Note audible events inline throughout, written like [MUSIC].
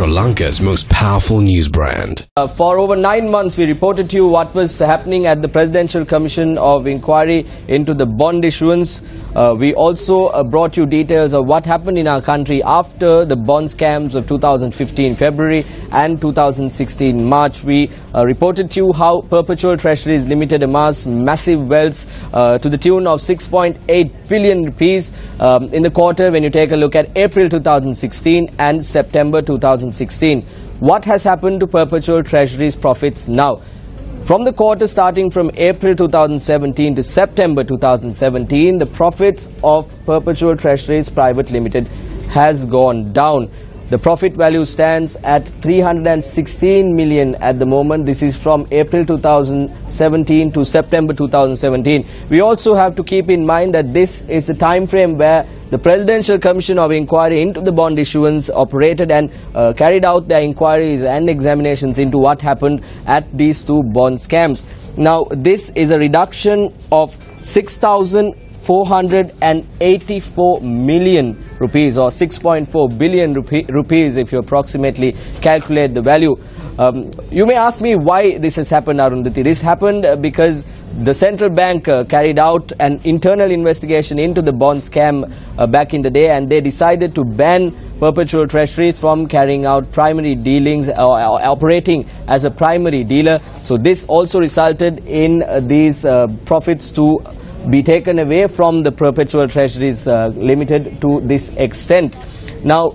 Sri Lanka's most powerful news brand. Uh, for over nine months, we reported to you what was happening at the Presidential Commission of Inquiry into the bond issuance. Uh, we also uh, brought you details of what happened in our country after the bond scams of 2015 February and 2016 March. We uh, reported to you how Perpetual Treasuries Limited amassed massive wealths uh, to the tune of 6.8 billion rupees um, in the quarter when you take a look at April 2016 and September 2016. What has happened to Perpetual Treasuries profits now? From the quarter starting from April 2017 to September 2017, the profits of Perpetual Treasuries Private Limited has gone down. The profit value stands at 316 million at the moment. This is from April 2017 to September 2017. We also have to keep in mind that this is the time frame where the Presidential Commission of Inquiry into the bond issuance operated and uh, carried out their inquiries and examinations into what happened at these two bond scams. Now, this is a reduction of 6,000 484 million rupees or 6.4 billion rupee, rupees if you approximately calculate the value. Um, you may ask me why this has happened, Arundhati. This happened uh, because the central bank uh, carried out an internal investigation into the bond scam uh, back in the day and they decided to ban perpetual treasuries from carrying out primary dealings or, or operating as a primary dealer. So this also resulted in uh, these uh, profits to be taken away from the perpetual treasuries uh, limited to this extent. Now,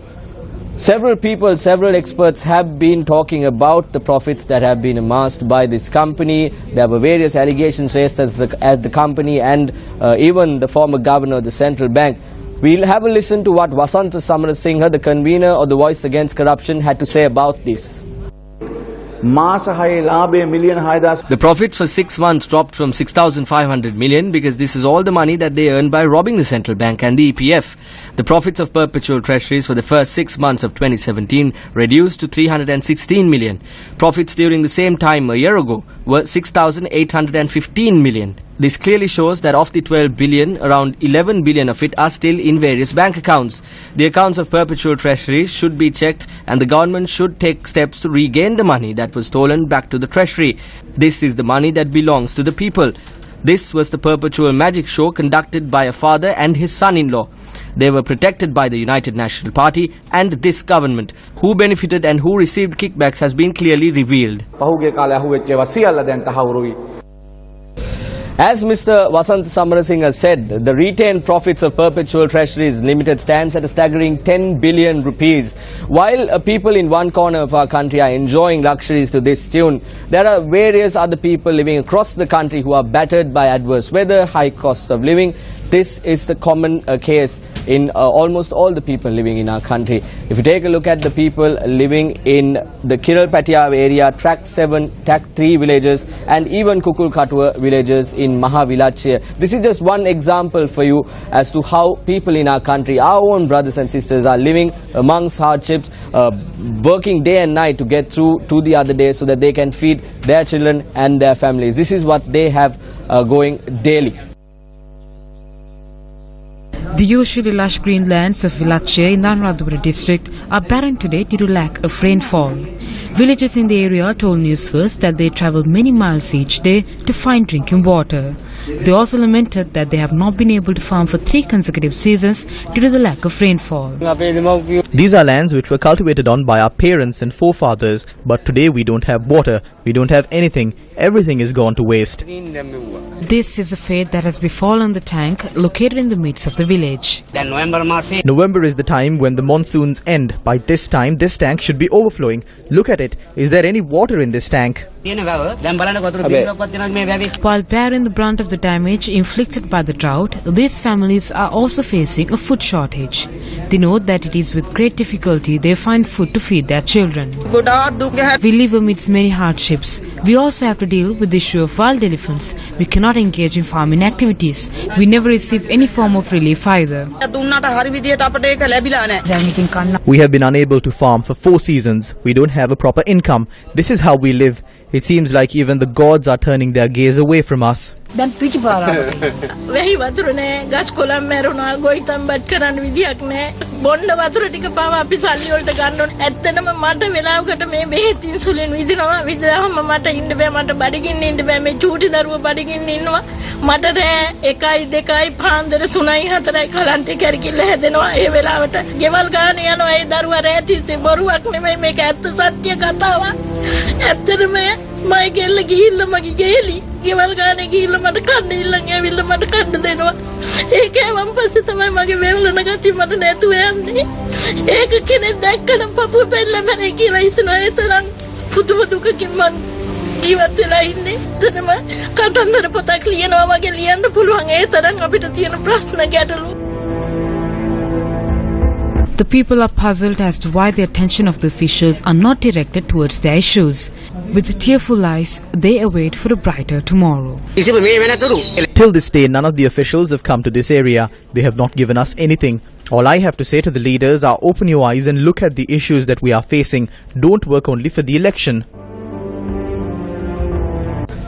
several people, several experts have been talking about the profits that have been amassed by this company. There were various allegations raised as the, at the company and uh, even the former governor of the central bank. We'll have a listen to what Vasanta Samarasinghe, the convener of the Voice Against Corruption, had to say about this. The profits for six months dropped from 6,500 million because this is all the money that they earned by robbing the central bank and the EPF. The profits of perpetual treasuries for the first six months of 2017 reduced to 316 million. Profits during the same time a year ago were 6,815 million. This clearly shows that of the 12 billion, around 11 billion of it are still in various bank accounts. The accounts of perpetual treasuries should be checked and the government should take steps to regain the money that was stolen back to the treasury. This is the money that belongs to the people. This was the perpetual magic show conducted by a father and his son-in-law. They were protected by the United National Party and this government. Who benefited and who received kickbacks has been clearly revealed. As Mr. Vasant Samarasinghe said, the retained profits of Perpetual Treasuries Limited stands at a staggering 10 billion rupees. While uh, people in one corner of our country are enjoying luxuries to this tune, there are various other people living across the country who are battered by adverse weather, high costs of living. This is the common uh, case in uh, almost all the people living in our country. If you take a look at the people living in the Kiralpatia area, Track 7, Track 3 villages and even Kukul Katua villages in Mahavilachya. This is just one example for you as to how people in our country, our own brothers and sisters are living amongst hardships, uh, working day and night to get through to the other day so that they can feed their children and their families. This is what they have uh, going daily. The usually lush green lands of Vilache in Anuradhapura district are barren today due to lack of rainfall. Villagers in the area told News First that they travel many miles each day to find drinking water. They also lamented that they have not been able to farm for three consecutive seasons due to the lack of rainfall. These are lands which were cultivated on by our parents and forefathers, but today we don't have water, we don't have anything, everything is gone to waste. This is a fate that has befallen the tank located in the midst of the village. November is the time when the monsoons end. By this time, this tank should be overflowing. Look at it. Is there any water in this tank? While bearing the brunt of the damage inflicted by the drought, these families are also facing a food shortage. They note that it is with great difficulty they find food to feed their children. We live amidst many hardships. We also have to deal with the issue of wild elephants. We cannot engage in farming activities. We never receive any form of relief either. We have been unable to farm for four seasons. We don't have a proper income. This is how we live. It seems like even the gods are turning their gaze away from us. දැන් පිටිපාරාවට [LAUGHS] වැහි වතුර නෑ ගස් කොළන් මැරුණා ගොයිතම් බත් කරන්න විදියක් නෑ. බොන්න වතුර ටික පව අපි සල්ලි වලට ගන්න ඕනේ ඇත්තටම මට වෙලාවකට මේ බෙහෙත් ඉන්සුලින් විදිනවා විදලාම මට ඉන්න බෑ මට බඩගින්න ඉන්න බෑ. මේ චූටි දරුවා බඩගින්න ඉන්නවා. මට රෑ එකයි දෙකයි පාන්දර තුනයි හතරයි කලන්තේ කැරකිල්ල හැදෙනවා. ඒ වෙලාවට ගෙවල් ගාන යනවා. ඒ දරුවා රෑ තිස්සේ බොරුවක් නෙමෙයි. මේක ඇත්ත සත්‍ය කතාවක් ඇත්තටම මයි ගෙල්ල ගිහිල්ලා මගේ ගෙලි ගෙවල් ගානේ ගිහිල්ලා මට කන්න ඉල්ලන් ඇවිල්ලා මට කන්න දෙනවා. ඒක වම් පස්සේ තමයි මගේ වේවුලන ගතිය මට නැතුව යන්නේ. ඒක කෙනෙක් දැක්කම පපුව පෙල්ල මැරේ කියලා හිතනවා ඒ තරම් පුදුම දුකකින් මං ජීවත් වෙලා ඉන්නේ. එතනම කතන්දර පොතක් ලියනවා වගේ ලියන්න පුළුවන්. ඒ තරම් අපිට තියෙන ප්‍රශ්න ගැටලු. The people are puzzled as to why the attention of the officials are not directed towards their issues. With tearful eyes, they await for a brighter tomorrow. Till this day, none of the officials have come to this area. They have not given us anything. All I have to say to the leaders are open your eyes and look at the issues that we are facing. Don't work only for the election.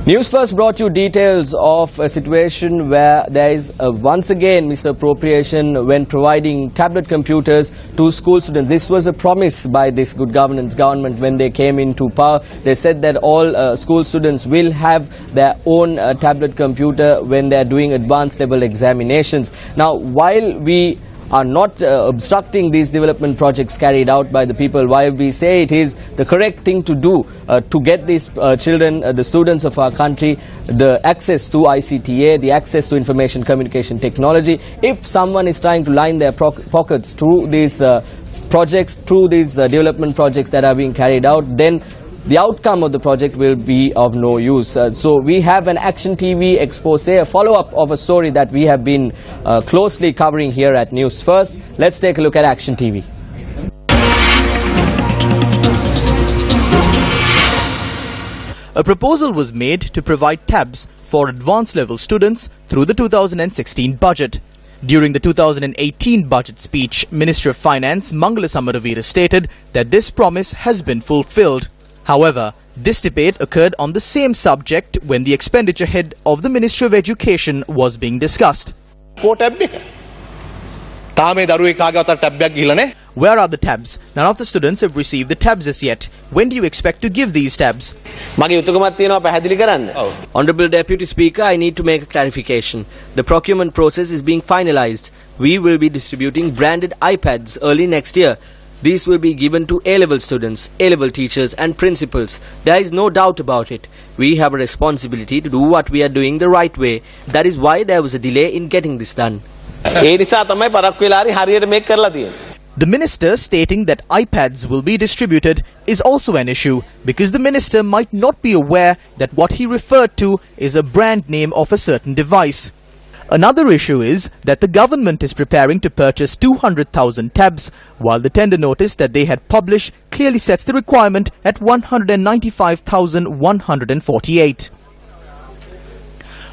News First brought you details of a situation where there is once again misappropriation when providing tablet computers to school students. This was a promise by this good governance government when they came into power. They said that all uh, school students will have their own uh, tablet computer when they are doing advanced level examinations. Now, while we are not uh, obstructing these development projects carried out by the people. why we say it is the correct thing to do uh, to get these uh, children, uh, the students of our country, the access to ICTA, the access to information communication technology. If someone is trying to line their pockets through these uh, projects, through these uh, development projects that are being carried out, then the outcome of the project will be of no use. Uh, so we have an Action TV expose, a follow-up of a story that we have been uh, closely covering here at News First. Let's take a look at Action TV. A proposal was made to provide tabs for advanced level students through the 2016 budget. During the 2018 budget speech, Minister of Finance Mangala Samaraweera stated that this promise has been fulfilled. However, this debate occurred on the same subject when the expenditure head of the Ministry of Education was being discussed. Where are the tabs? None of the students have received the tabs as yet. When do you expect to give these tabs? Oh. Honorable Deputy Speaker, I need to make a clarification. The procurement process is being finalized. We will be distributing branded iPads early next year. These will be given to A-level students, A-level teachers and principals. There is no doubt about it. We have a responsibility to do what we are doing the right way. That is why there was a delay in getting this done. [LAUGHS] The minister stating that iPads will be distributed is also an issue because the minister might not be aware that what he referred to is a brand name of a certain device. Another issue is that the government is preparing to purchase 200,000 tabs, while the tender notice that they had published clearly sets the requirement at 195,148.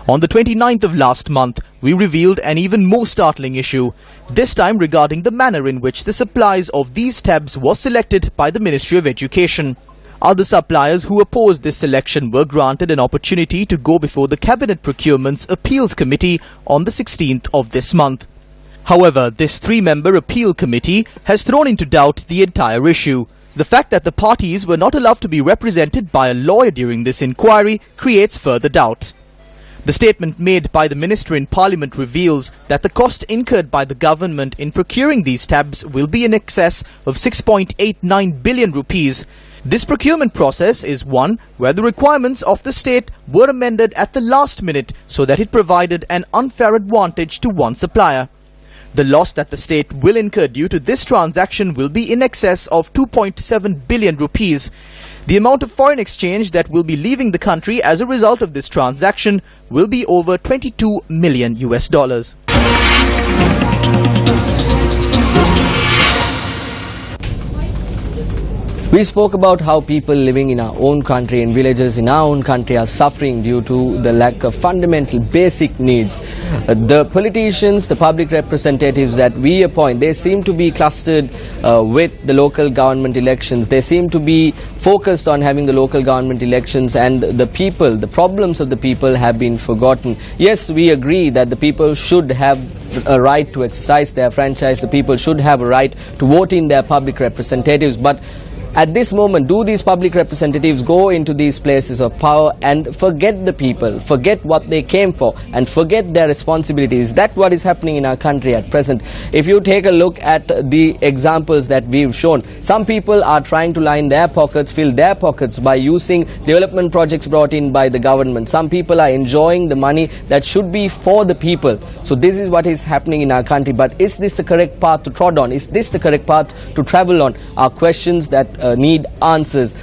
On the 29th of last month, we revealed an even more startling issue, this time regarding the manner in which the supplies of these tabs was selected by the Ministry of Education. Other suppliers who opposed this selection were granted an opportunity to go before the Cabinet Procurement's Appeals Committee on the 16th of this month. However, this three-member appeal committee has thrown into doubt the entire issue. The fact that the parties were not allowed to be represented by a lawyer during this inquiry creates further doubt. The statement made by the minister in parliament reveals that the cost incurred by the government in procuring these tabs will be in excess of 6.89 billion rupees. This procurement process is one where the requirements of the state were amended at the last minute so that it provided an unfair advantage to one supplier. The loss that the state will incur due to this transaction will be in excess of 2.7 billion rupees. The amount of foreign exchange that will be leaving the country as a result of this transaction will be over 22 million US dollars. We spoke about how people living in our own country and villages in our own country are suffering due to the lack of fundamental basic needs. Uh, the politicians, the public representatives that we appoint, they seem to be clustered uh, with the local government elections. They seem to be focused on having the local government elections and the people, the problems of the people have been forgotten. Yes, we agree that the people should have a right to exercise their franchise, the people should have a right to vote in their public representatives, but at this moment, do these public representatives go into these places of power and forget the people, forget what they came for, and forget their responsibilities? That's what is happening in our country at present. If you take a look at the examples that we've shown, some people are trying to line their pockets, fill their pockets by using development projects brought in by the government. Some people are enjoying the money that should be for the people. So this is what is happening in our country. But is this the correct path to trod on? Is this the correct path to travel on? Are questions that uh, uh, need answers.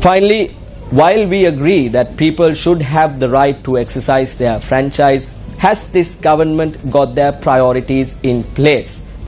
Finally, while we agree that people should have the right to exercise their franchise, has this government got their priorities in place?